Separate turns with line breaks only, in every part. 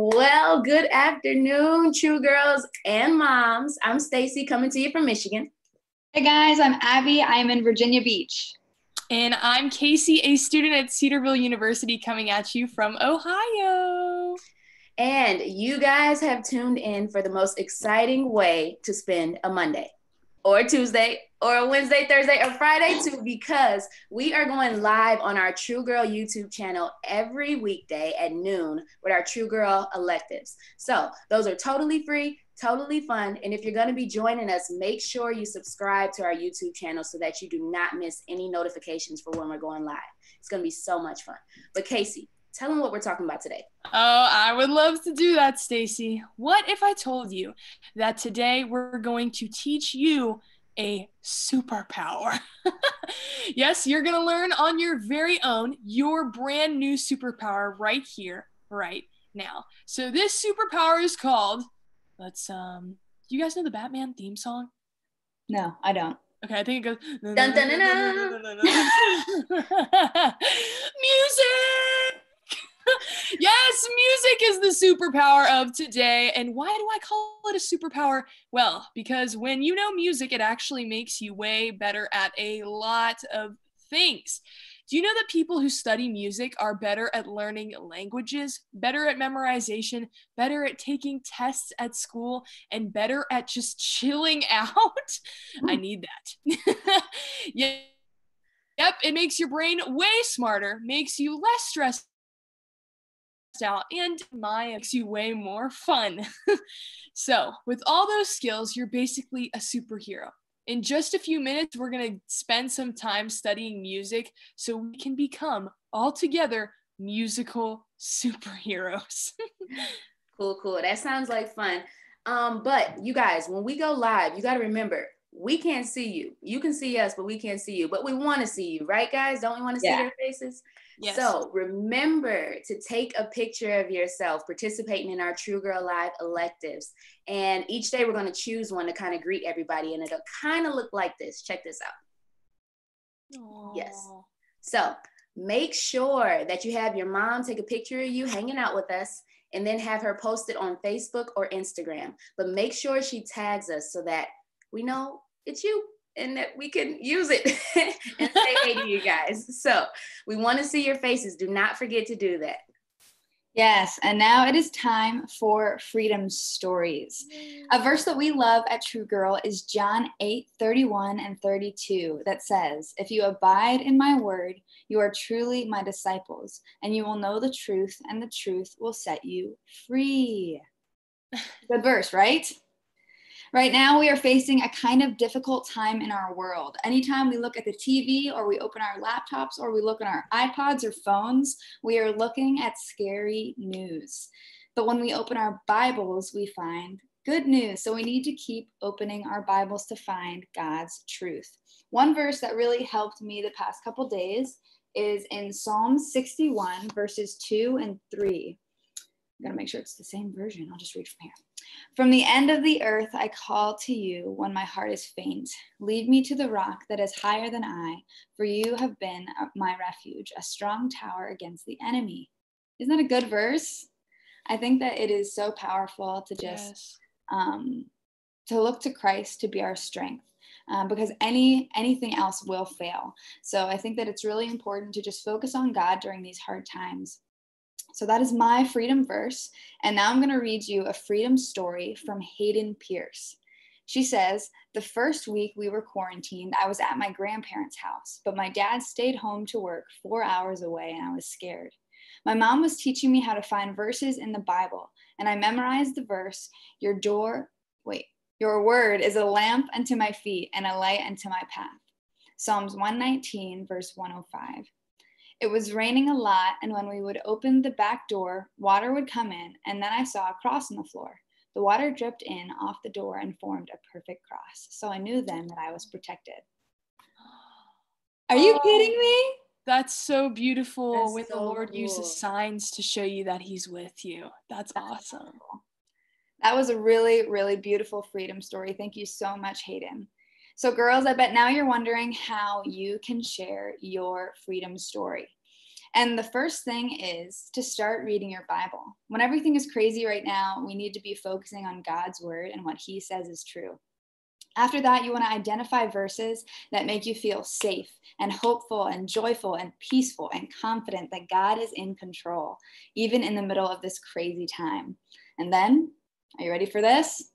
Well, good afternoon, true girls and moms. I'm Staci coming to you from Michigan.
Hey guys, I'm Abby. I'm in Virginia Beach.
And I'm Kasey, a student at Cedarville University, coming at you from Ohio.
And you guys have tuned in for the most exciting way to spend a Monday or Tuesday or a Wednesday, Thursday, or Friday too, because we are going live on our True Girl YouTube channel every weekday at noon with our True Girl electives. So those are totally free, totally fun. And if you're going to be joining us, make sure you subscribe to our YouTube channel so that you do not miss any notifications for when we're going live. It's going to be so much fun. But Kasey, tell them what we're talking about today.
Oh, I would love to do that, Staci. What if I told you that today we're going to teach you a superpower. yes, you're going to learn on your very own your brand new superpower right here, right now. So this superpower is called let's um do you guys know the Batman theme song?
No, I don't.
Okay, I think it goes
dun, dun, dun,
music yes, music is the superpower of today. And why do I call it a superpower? Well, because when you know music, it actually makes you way better at a lot of things. Do you know that people who study music are better at learning languages, better at memorization, better at taking tests at school, and better at just chilling out? I hmm. need that. yeah. Yep, it makes your brain way smarter, makes you less stressed out and my makes you way more fun. so, with all those skills, you're basically a superhero. In just a few minutes, we're going to spend some time studying music so we can become all together musical superheroes.
cool, cool. That sounds like fun. Um, but you guys, when we go live, you got to remember we can't see you. You can see us, but we can't see you. But we want to see you, right, guys? Don't we want to yeah. see their faces? Yes. So remember to take a picture of yourself participating in our True Girl Live electives. And each day we're going to choose one to kind of greet everybody. And it'll kind of look like this. Check this out. Aww. Yes. So make sure that you have your mom take a picture of you hanging out with us and then have her post it on Facebook or Instagram. But make sure she tags us so that we know it's you and that we can use it and say hey to you guys. So we want to see your faces. Do not forget to do that.
Yes, and now it is time for freedom stories. A verse that we love at True Girl is John 8 31 and 32 that says, If you abide in my word, you are truly my disciples, and you will know the truth, and the truth will set you free. Good verse, right? Right now, we are facing a kind of difficult time in our world. Anytime we look at the TV or we open our laptops or we look at our iPods or phones, we are looking at scary news. But when we open our Bibles, we find good news. So we need to keep opening our Bibles to find God's truth. One verse that really helped me the past couple days is in Psalm 61, verses 2 and 3. I'm going to make sure it's the same version. I'll just read from here. From the end of the earth I call to you when my heart is faint. Lead me to the rock that is higher than I, for you have been my refuge, a strong tower against the enemy. Isn't that a good verse? I think that it is so powerful to just yes. um, to look to Christ to be our strength. Um, because any anything else will fail. So I think that it's really important to just focus on God during these hard times so that is my freedom verse. And now I'm going to read you a freedom story from Hayden Pierce. She says, The first week we were quarantined, I was at my grandparents' house, but my dad stayed home to work four hours away and I was scared. My mom was teaching me how to find verses in the Bible, and I memorized the verse, Your door, wait, your word is a lamp unto my feet and a light unto my path. Psalms 119, verse 105. It was raining a lot, and when we would open the back door, water would come in, and then I saw a cross on the floor. The water dripped in off the door and formed a perfect cross. So I knew then that I was protected. Are you oh, kidding me?
That's so beautiful that's when so the Lord cool. uses signs to show you that He's with you. That's, that's awesome. Cool.
That was a really, really beautiful freedom story. Thank you so much, Hayden. So, girls, I bet now you're wondering how you can share your freedom story. And the first thing is to start reading your Bible. When everything is crazy right now, we need to be focusing on God's word and what He says is true. After that, you want to identify verses that make you feel safe and hopeful and joyful and peaceful and confident that God is in control, even in the middle of this crazy time. And then, are you ready for this?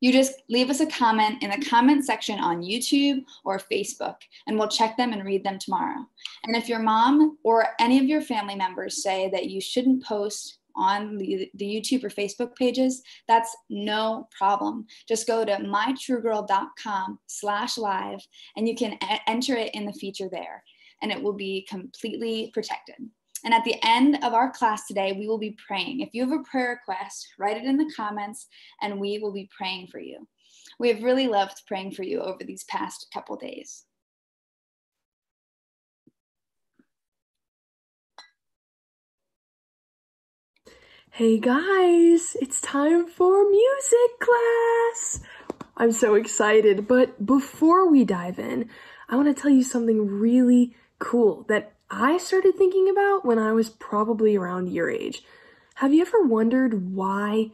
You just leave us a comment in the comment section on YouTube or Facebook, and we'll check them and read them tomorrow. And if your mom or any of your family members say that you shouldn't post on the, YouTube or Facebook pages, that's no problem. Just go to mytruegirl.com slash live and you can enter it in the feature there and it will be completely protected. And at the end of our class today, we will be praying. If you have a prayer request, write it in the comments and we will be praying for you. We have really loved praying for you over these past couple days.
Hey guys, it's time for music class. I'm so excited, but before we dive in, I want to tell you something really cool that I started thinking about when I was probably around your age. Have you ever wondered why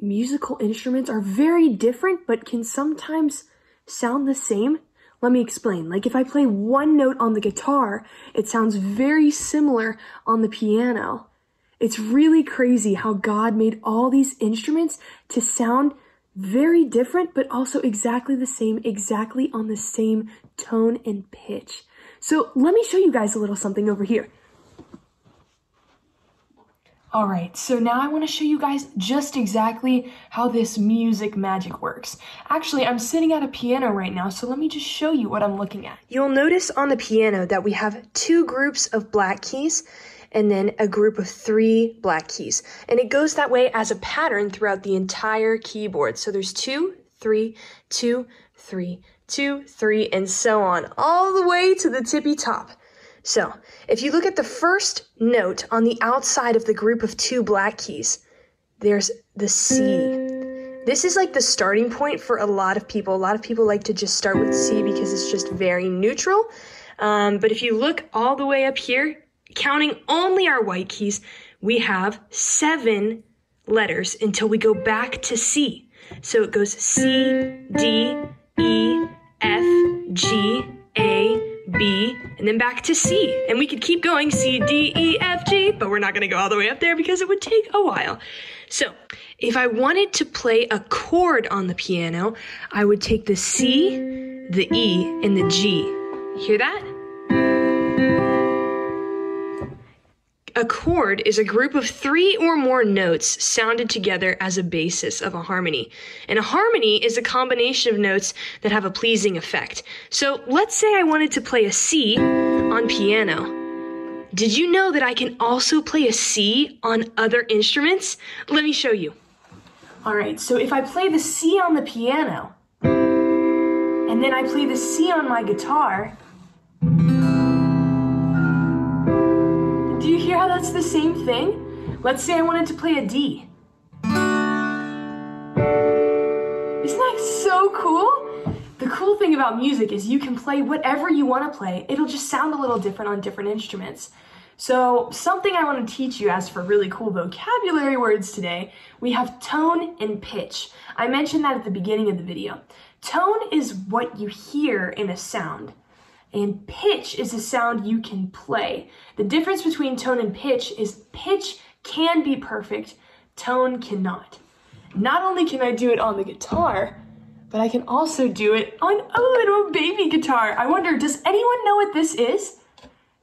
musical instruments are very different but can sometimes sound the same? Let me explain. Like if I play one note on the guitar, it sounds very similar on the piano. It's really crazy how God made all these instruments to sound very different, but also exactly the same, exactly on the same tone and pitch. So let me show you guys a little something over here. All right, so now I want to show you guys just exactly how this music magic works. Actually, I'm sitting at a piano right now, so let me just show you what I'm looking at. You'll notice on the piano that we have two groups of black keys and then a group of three black keys. And it goes that way as a pattern throughout the entire keyboard. So there's two, three, two, three, two, three, and so on, all the way to the tippy top. So if you look at the first note on the outside of the group of two black keys, there's the C. This is like the starting point for a lot of people. A lot of people like to just start with C because it's just very neutral. Um, but if you look all the way up here, Counting only our white keys, we have seven letters until we go back to C. So it goes C, D, E, F, G, A, B, and then back to C. And we could keep going C, D, E, F, G, but we're not going to go all the way up there because it would take a while. So if I wanted to play a chord on the piano, I would take the C, the E, and the G. Hear that? A chord is a group of three or more notes sounded together as a basis of a harmony. And a harmony is a combination of notes that have a pleasing effect. So let's say I wanted to play a C on piano. Did you know that I can also play a C on other instruments? Let me show you. All right, so if I play the C on the piano, and then I play the C on my guitar, How that's the same thing? Let's say I wanted to play a D. Isn't that so cool? The cool thing about music is you can play whatever you want to play. It'll just sound a little different on different instruments. So, something I want to teach you as for really cool vocabulary words today, we have tone and pitch. I mentioned that at the beginning of the video. Tone is what you hear in a sound and pitch is a sound you can play. The difference between tone and pitch is pitch can be perfect, tone cannot. Not only can I do it on the guitar, but I can also do it on a little baby guitar. I wonder, does anyone know what this is?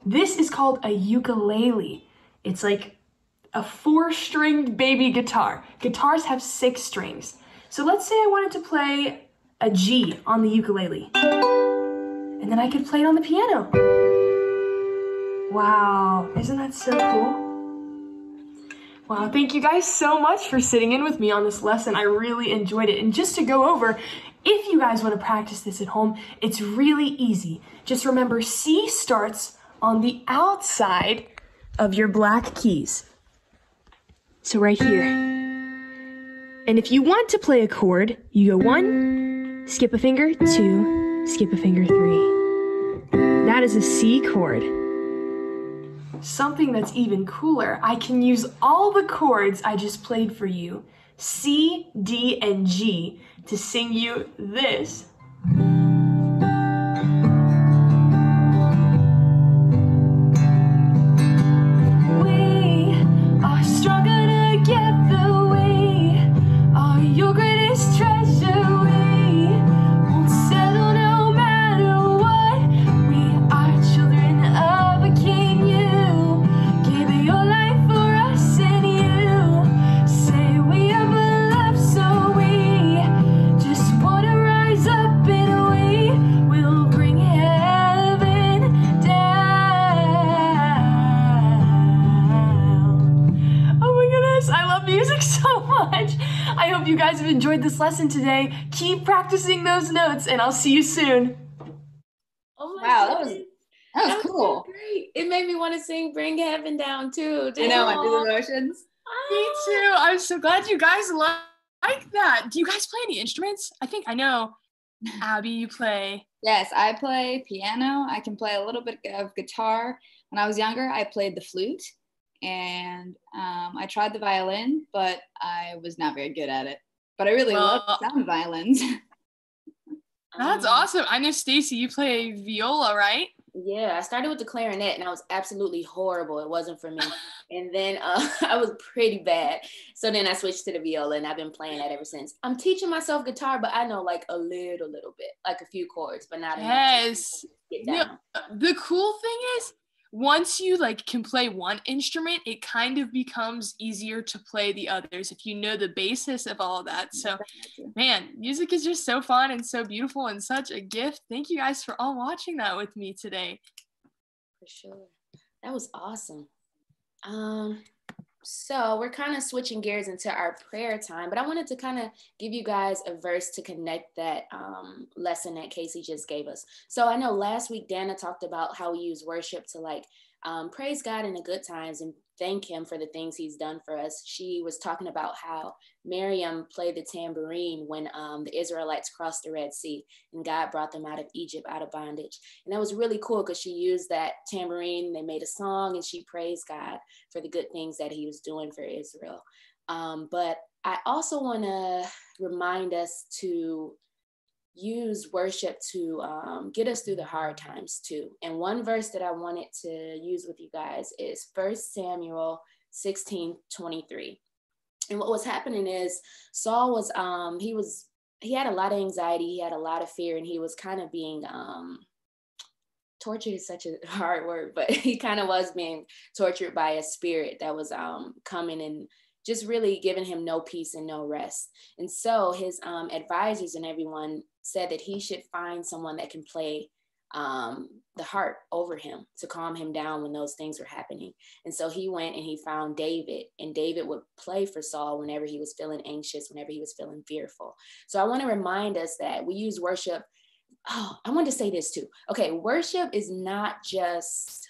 This is called a ukulele. It's like a four stringed baby guitar. Guitars have six strings. So let's say I wanted to play a G on the ukulele and then I could play it on the piano. Wow, isn't that so cool? Wow, thank you guys so much for sitting in with me on this lesson. I really enjoyed it. And just to go over, if you guys want to practice this at home, it's really easy. Just remember C starts on the outside of your black keys. So right here. And if you want to play a chord, you go one, skip a finger, two, skip a finger three. That is a C chord.
something that's even cooler. I can use all the chords I just played for you, C, D, and G, to sing you this. Enjoyed this lesson today. Keep practicing those notes, and I'll see you soon.
Oh my wow, that was that was that cool.
great. It made me want to sing "Bring Heaven Down" too.
I know, I do the motions.
Me too. I'm so glad you guys like that. Do you guys play any instruments? I think I know. Abby, you play.
Yes, I play piano. I can play a little bit of guitar. When I was younger, I played the flute and um, I tried the violin, but I was not very good at it but I really well, love sound violins.
That's um, awesome. I know Staci, you play viola, right?
Yeah, I started with the clarinet and I was absolutely horrible. It wasn't for me. and then uh, I was pretty bad. So then I switched to the viola and I've been playing that ever since. I'm teaching myself guitar, but I know like a little, little bit, like a few chords, but not
yes. enough. Yeah. The cool thing is once you like can play one instrument it kind of becomes easier to play the others if you know the basis of all that. So man music is just so fun and so beautiful and such a gift. Thank you guys for all watching that with me today.
For sure. That was awesome. Um so we're kind of switching gears into our prayer time, but I wanted to kind of give you guys a verse to connect that um, lesson that Kasey just gave us. So I know last week Dannah talked about how we use worship to like um, praise God in the good times and thank Him for the things He's done for us. She was talking about how Miriam played the tambourine when um, the Israelites crossed the Red Sea and God brought them out of Egypt, out of bondage. And that was really cool because she used that tambourine. They made a song and she praised God for the good things that He was doing for Israel. Um, but I also want to remind us to use worship to um, get us through the hard times too. And one verse that I wanted to use with you guys is First Samuel 16 23. And what was happening is Saul was, um, he was, he had a lot of anxiety, he had a lot of fear, and he was kind of being, um, tortured is such a hard word, but he kind of was being tortured by a spirit that was um, coming and just really giving him no peace and no rest. And so his um, advisors and everyone said that he should find someone that can play um, the harp over him to calm him down when those things were happening. And so he went and he found David, and David would play for Saul whenever he was feeling anxious, whenever he was feeling fearful. So I want to remind us that we use worship. Oh, I want to say this too. Okay, worship is not just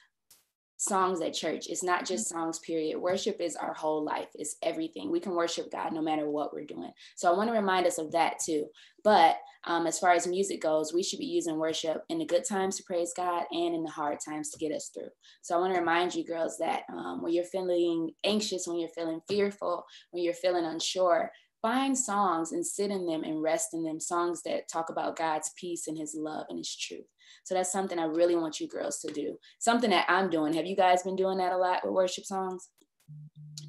songs at church. It's not just mm-hmm. songs, period. Worship is our whole life, it's everything. We can worship God no matter what we're doing. So I want to remind us of that too. But um, as far as music goes, we should be using worship in the good times to praise God and in the hard times to get us through. So I want to remind you girls that um, when you're feeling anxious, when you're feeling fearful, when you're feeling unsure, find songs and sit in them and rest in them, songs that talk about God's peace and his love and his truth. So that's something I really want you girls to do. Something that I'm doing. Have you guys been doing that a lot with worship songs?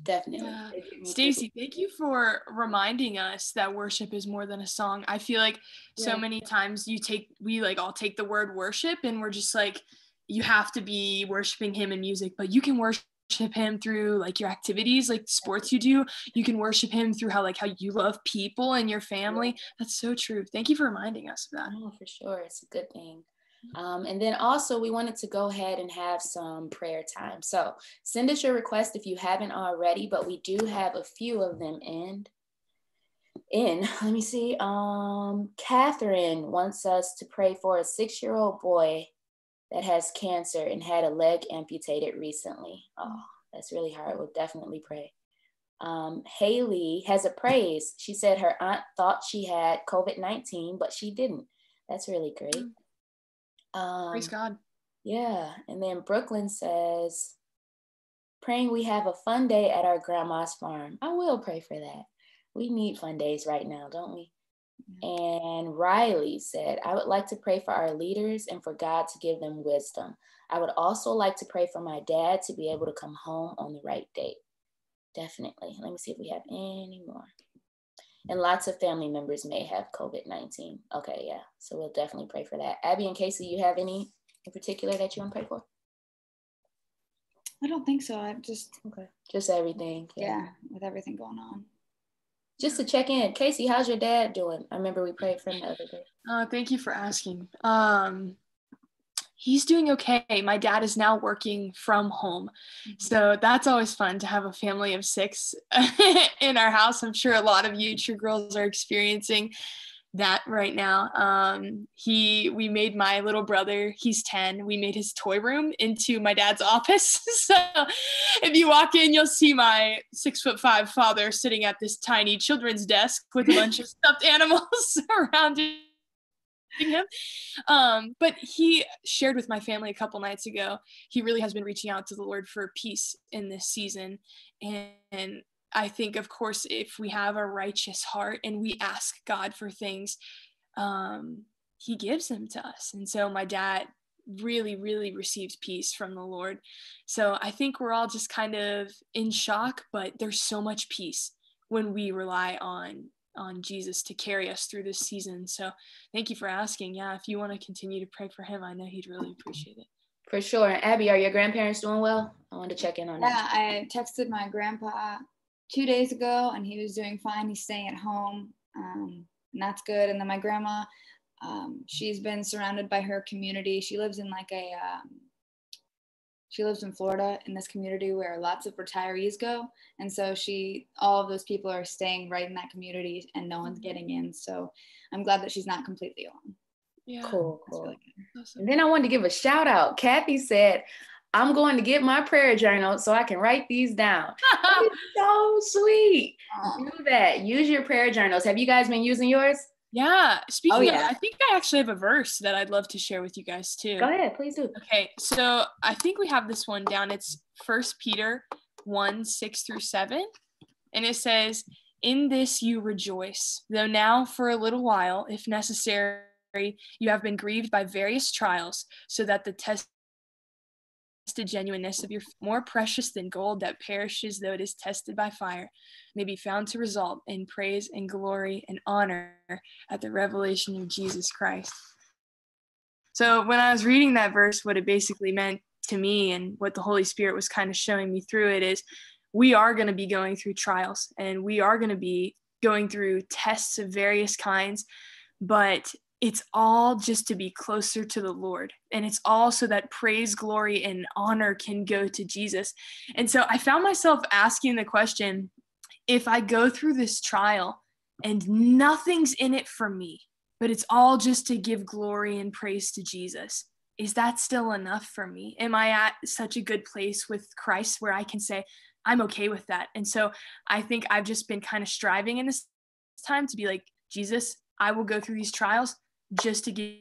Definitely. Uh, yeah.
Staci, thank you for reminding us that worship is more than a song. I feel like yeah. so many times you take we like all take the word worship and we're just like you have to be worshiping him in music, but you can worship him through like your activities like sports you do you can worship him through how like how you love people and your family that's so true thank you for reminding us of that
oh for sure it's a good thing um, and then also we wanted to go ahead and have some prayer time. So send us your request if you haven't already, but we do have a few of them in. In, let me see. Um, Catherine wants us to pray for a six-year-old boy that has cancer and had a leg amputated recently. Oh, that's really hard. We'll definitely pray. Um, Haley has a praise. She said her aunt thought she had COVID 19, but she didn't. That's really great.
Um, Praise God.
Yeah. And then Brooklyn says, praying we have a fun day at our grandma's farm. I will pray for that. We need fun days right now, don't we? And Riley said, I would like to pray for our leaders and for God to give them wisdom. I would also like to pray for my dad to be able to come home on the right date. Definitely. Let me see if we have any more. And lots of family members may have COVID 19. Okay, yeah. So we'll definitely pray for that. Abby and Kasey, you have any in particular that you want to pray for?
I don't think so. I'm just
okay, just everything.
Yeah. yeah, with everything going on.
Just to check in, Kasey, how's your dad doing? I remember we prayed for him the other day.
Uh, thank you for asking. Um, he's doing okay. My dad is now working from home. Mm-hmm. So that's always fun to have a family of six in our house. I'm sure a lot of you true girls are experiencing that right now. Um, he, we made my little brother, he's 10, we made his toy room into my dad's office. so if you walk in, you'll see my six foot five father sitting at this tiny children's desk with a bunch of stuffed animals surrounding him. Um, but he shared with my family a couple nights ago, he really has been reaching out to the Lord for peace in this season. And, and I think, of course, if we have a righteous heart and we ask God for things, um, He gives them to us. And so my dad really, really received peace from the Lord. So I think we're all just kind of in shock, but there's so much peace when we rely on on Jesus to carry us through this season. So thank you for asking. Yeah, if you want to continue to pray for him, I know he'd really appreciate it.
For sure. Abby, are your grandparents doing well? I wanted to check in on
yeah, that. Yeah, I texted my grandpa two days ago and he was doing fine. He's staying at home. Um, and that's good. And then my grandma, um, she's been surrounded by her community. She lives in like a, um, she lives in Florida in this community where lots of retirees go. And so she, all of those people are staying right in that community and no one's getting in. So I'm glad that she's not completely alone.
Yeah. Cool, cool. Really awesome. And then I wanted to give a shout out. Kathy said, I'm going to get my prayer journal so I can write these down. so sweet. Do that. Use your prayer journals. Have you guys been using yours?
Yeah. Oh, speaking oh, yeah. of, I think I actually have a verse that I'd love to share with you guys too.
Go ahead, please do.
Okay. So I think we have this one down. It's First Peter 1 6 through 7. And it says, In this you rejoice, though now for a little while, if necessary, you have been grieved by various trials, so that the test tested genuineness of your more precious than gold that perishes though it is tested by fire may be found to result in praise and glory and honor at the revelation of Jesus Christ. So when I was reading that verse, what it basically meant to me and what the Holy Spirit was kind of showing me through it is we are going to be going through trials and we are going to be going through tests of various kinds, but it's all just to be closer to the Lord. And it's all so that praise, glory, and honor can go to Jesus. And so I found myself asking the question if I go through this trial and nothing's in it for me, but it's all just to give glory and praise to Jesus, is that still enough for me? Am I at such a good place with Christ where I can say, I'm okay with that? And so I think I've just been kind of striving in this time to be like, Jesus, I will go through these trials just to give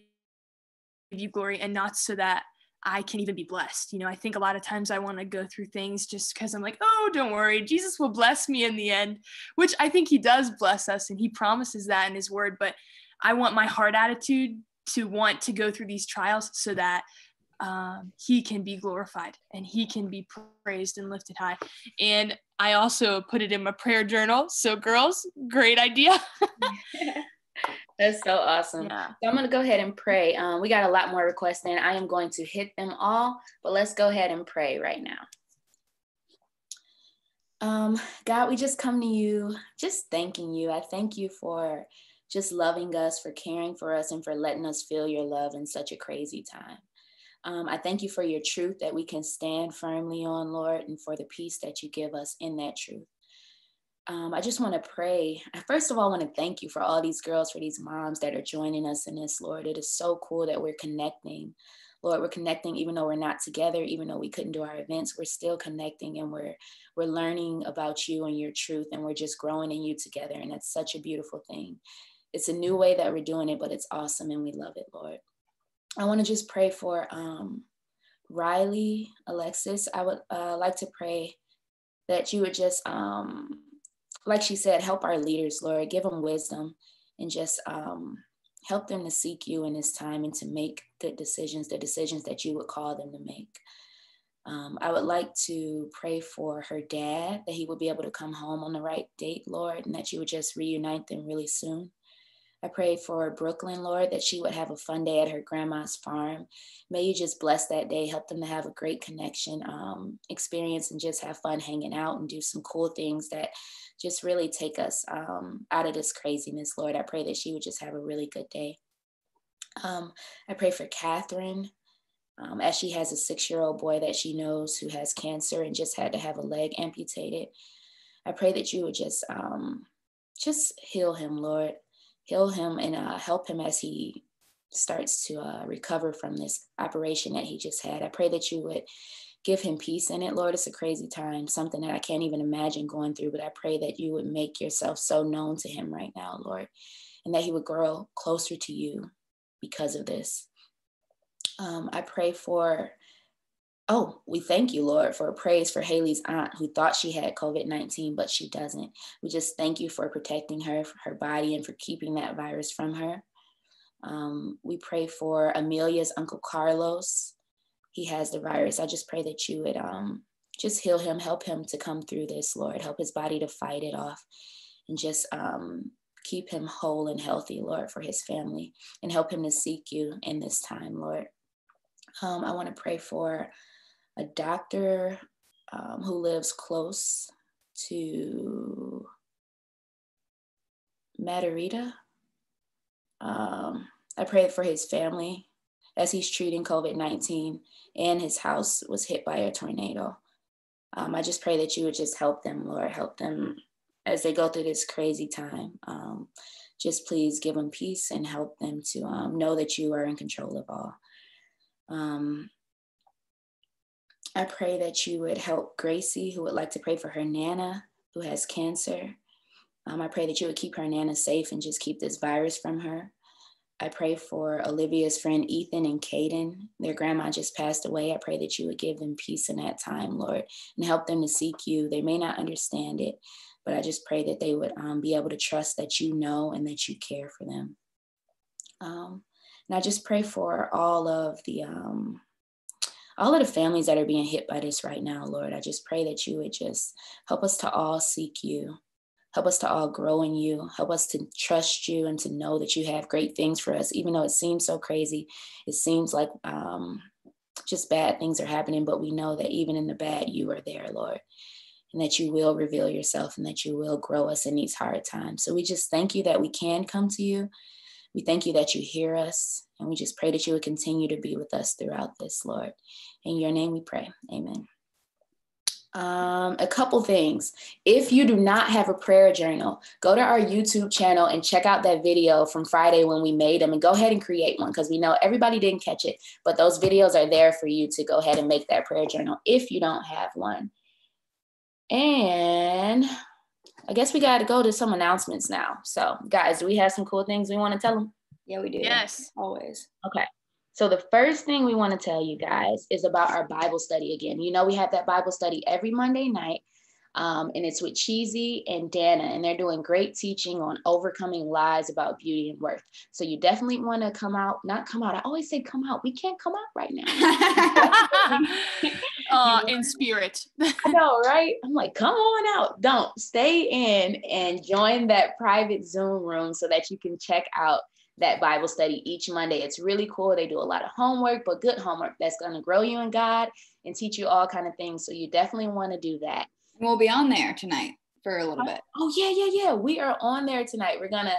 you glory and not so that I can even be blessed. You know, I think a lot of times I want to go through things just because I'm like, oh, don't worry, Jesus will bless me in the end, which I think he does bless us and he promises that in his word. But I want my heart attitude to want to go through these trials so that um, he can be glorified and he can be praised and lifted high. And I also put it in my prayer journal. So, girls, great idea.
That's so awesome. Yeah. So I'm going to go ahead and pray. Um, we got a lot more requests, and I am going to hit them all, but let's go ahead and pray right now. Um, God, we just come to you, just thanking you. I thank you for just loving us, for caring for us, and for letting us feel your love in such a crazy time. Um, I thank you for your truth that we can stand firmly on, Lord, and for the peace that you give us in that truth um, I just want to pray. I First of all, want to thank you for all these girls, for these moms that are joining us in this, Lord. It is so cool that we're connecting. Lord, we're connecting even though we're not together, even though we couldn't do our events, we're still connecting and we're we're learning about you and your truth and we're just growing in you together. And that's such a beautiful thing. It's a new way that we're doing it, but it's awesome and we love it, Lord. I want to just pray for um Riley, Alexis, I would uh, like to pray that you would just, um, like she said, help our leaders, Lord, give them wisdom and just um, help them to seek you in this time and to make good decisions, the decisions that you would call them to make. Um, I would like to pray for her dad that he would be able to come home on the right date, Lord, and that you would just reunite them really soon. I pray for Brooklyn, Lord, that she would have a fun day at her grandma's farm. May you just bless that day, help them to have a great connection, um, experience, and just have fun hanging out and do some cool things that just really take us um, out of this craziness, Lord. I pray that she would just have a really good day. Um, I pray for Catherine. Um, as she has a six year old boy that she knows who has cancer and just had to have a leg amputated. I pray that you would just um, just heal him, Lord heal him and uh, help him as he starts to uh, recover from this operation that he just had. I pray that you would give him peace in it, Lord. It's a crazy time, something that I can't even imagine going through, but I pray that you would make yourself so known to him right now, Lord, and that he would grow closer to you because of this. Um, I pray for Oh, we thank you, Lord, for praise for Haley's aunt who thought she had COVID 19, but she doesn't. We just thank you for protecting her, for her body, and for keeping that virus from her. Um, we pray for Amelia's Uncle Carlos. He has the virus. I just pray that you would um, just heal him, help him to come through this, Lord, help his body to fight it off, and just um, keep him whole and healthy, Lord, for his family, and help him to seek you in this time, Lord. Um, I want to pray for a doctor um, who lives close to Matarita. Um, I prayed for his family as he's treating COVID 19 and his house was hit by a tornado. Um, I just pray that you would just help them, Lord, help them as they go through this crazy time. Um, just please give them peace and help them to um, know that you are in control of all. I pray that you would help Gracie, who would like to pray for her Nana, who has cancer. Um, I pray that you would keep her Nana safe and just keep this virus from her. I pray for Olivia's friend Ethan and Caden. Their grandma just passed away. I pray that you would give them peace in that time, Lord, and help them to seek you. They may not understand it, but I just pray that they would um, be able to trust that you know and that you care for them. Um, and I just pray for all of the um, all of the families that are being hit by this right now, Lord, I just pray that you would just help us to all seek you. Help us to all grow in you. Help us to trust you and to know that you have great things for us, even though it seems so crazy. It seems like um, just bad things are happening, but we know that even in the bad, you are there, Lord, and that you will reveal yourself and that you will grow us in these hard times. So we just thank you that we can come to you. We thank you that you hear us, and we just pray that you would continue to be with us throughout this, Lord. In your name we pray. Amen. Um, a couple things. If you do not have a prayer journal, go to our YouTube channel and check out that video from Friday when we made them and go ahead and create one because we know everybody didn't catch it, but those videos are there for you to go ahead and make that prayer journal if you don't have one. And I guess we got to go to some announcements now. So, guys, do we have some cool things we want to tell them?
Yeah, we do.
Yes.
Always.
Okay. So, the first thing we want to tell you guys is about our Bible study again. You know, we have that Bible study every Monday night, um, and it's with Chizzy and Dannah, and they're doing great teaching on overcoming lies about beauty and worth. So, you definitely want to come out, not come out. I always say come out. We can't come out right now.
uh, in spirit.
I know, right? I'm like, come on out. Don't stay in and join that private Zoom room so that you can check out that Bible study each Monday. It's really cool. They do a lot of homework, but good homework that's going to grow you in God and teach you all kind of things. So you definitely want to do that.
We'll be on there tonight for a little oh, bit.
Oh yeah, yeah, yeah. We are on there tonight. We're gonna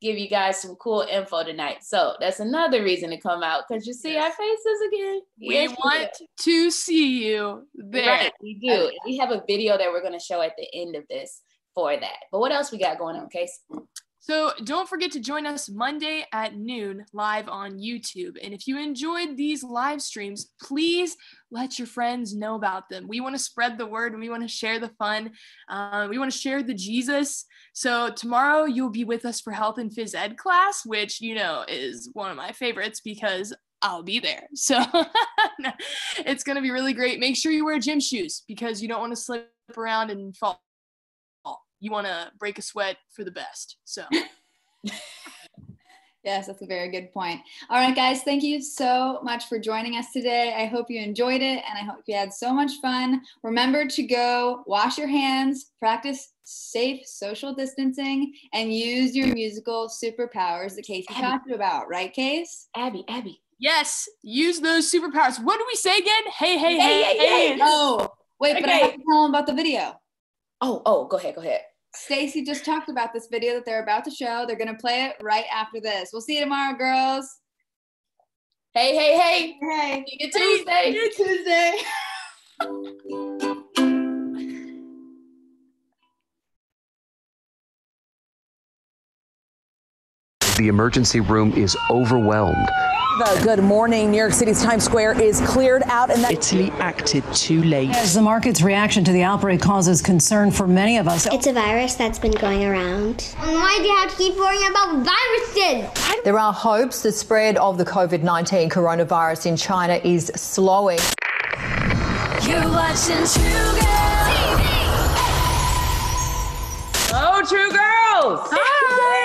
give you guys some cool info tonight. So that's another reason to come out because you see our faces again.
We yes, want to see you there. Right,
we do. we have a video that we're going to show at the end of this for that. But what else we got going on, Case?
So don't forget to join us Monday at noon live on YouTube. And if you enjoyed these live streams, please let your friends know about them. We want to spread the word and we want to share the fun. Uh, we want to share the Jesus. So tomorrow you'll be with us for health and phys ed class, which you know is one of my favorites because I'll be there. So it's going to be really great. Make sure you wear gym shoes because you don't want to slip around and fall. You want to break a sweat for the best. So
Yes, that's a very good point. All right, guys, thank you so much for joining us today. I hope you enjoyed it and I hope you had so much fun. Remember to go wash your hands, practice safe social distancing, and use your musical superpowers that Kasey Abby. talked about, right, Case?
Abby, Abby.
Yes, use those superpowers. What do we say again? Hey, hey, hey, hey. hey, hey.
Oh, wait, okay. but I have to tell them about the video.
Oh, oh, go ahead, go ahead.
Staci just talked about this video that they're about to show. They're going to play it right after this. We'll see you tomorrow, girls.
Hey, hey, hey.
Hey.
See you Tuesday.
See you Tuesday.
the emergency room is overwhelmed.
The good morning. New York City's Times Square is cleared out and that
Italy acted too late.
As the market's reaction to the outbreak causes concern for many of us.
It's a virus that's been going around. Why do you have to keep worrying about viruses?
There are hopes the spread of the COVID-19 coronavirus in China is slowing. You're watching True
Girl TV. Hello, True Girls.
Hi.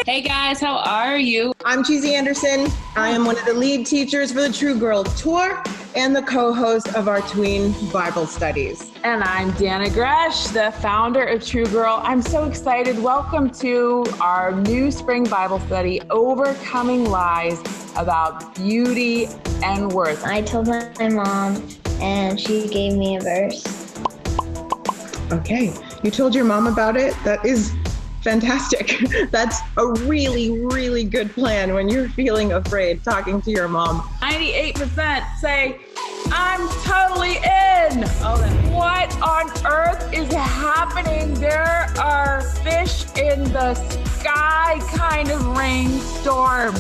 Hey guys, how are you?
I'm Chizzy Anderson. I am one of the lead teachers for the True Girls Tour and the co host of our tween Bible studies.
And I'm Dannah Gresh, the founder of True Girl. I'm so excited. Welcome to our new spring Bible study, Overcoming Lies About Beauty and Worth.
I told my mom, and she gave me a verse.
Okay, you told your mom about it? That is fantastic. That's a really, really good plan when you're feeling afraid talking to your mom.
98% say, I'm totally in. Oh, what on earth is happening? There are fish in the sky kind of rainstorm.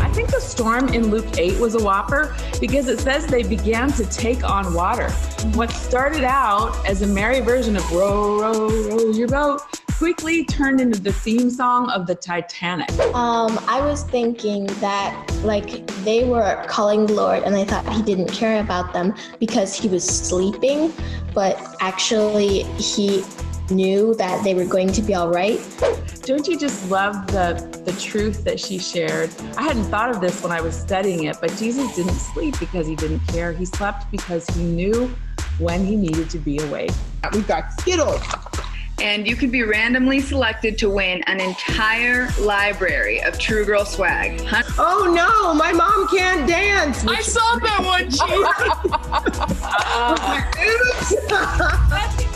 I think the storm in Luke 8 was a whopper because it says they began to take on water. What started out as a merry version of row, row, row your boat quickly turned into the theme song of the Titanic?
Um, I was thinking that like they were calling the Lord and they thought he didn't care about them because he was sleeping, but actually he knew that they were going to be all right.
Don't you just love the the truth that she shared? I hadn't thought of this when I was studying it, but Jesus didn't sleep because he didn't care. He slept because he knew when he needed to be awake.
We've got Skittles,
and you could be randomly selected to win an entire library of True Girl swag.
Huh? Oh no, my mom can't dance.
I saw that one, Chief.
Oops.